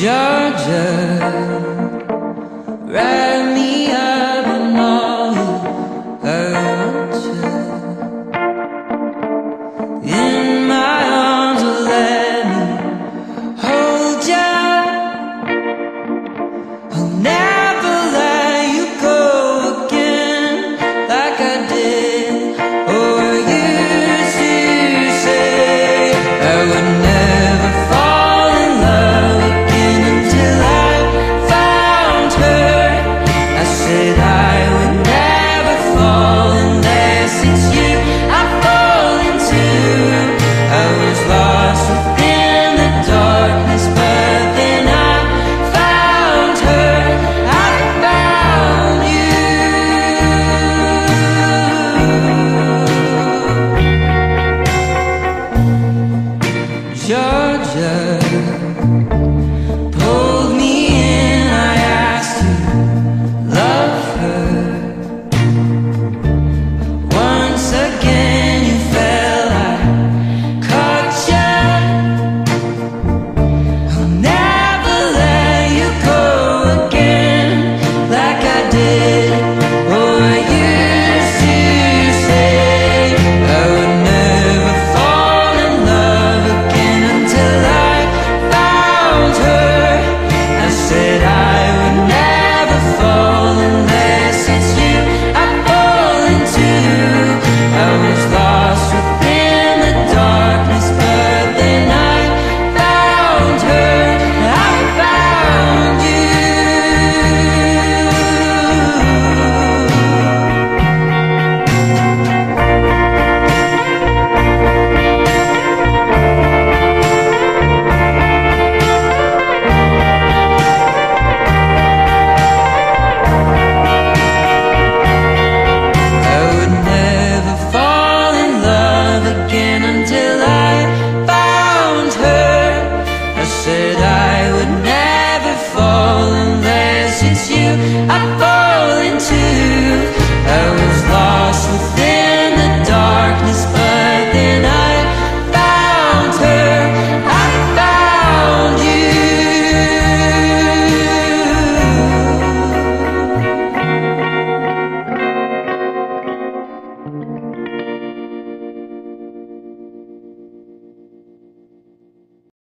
Georgia, ride me.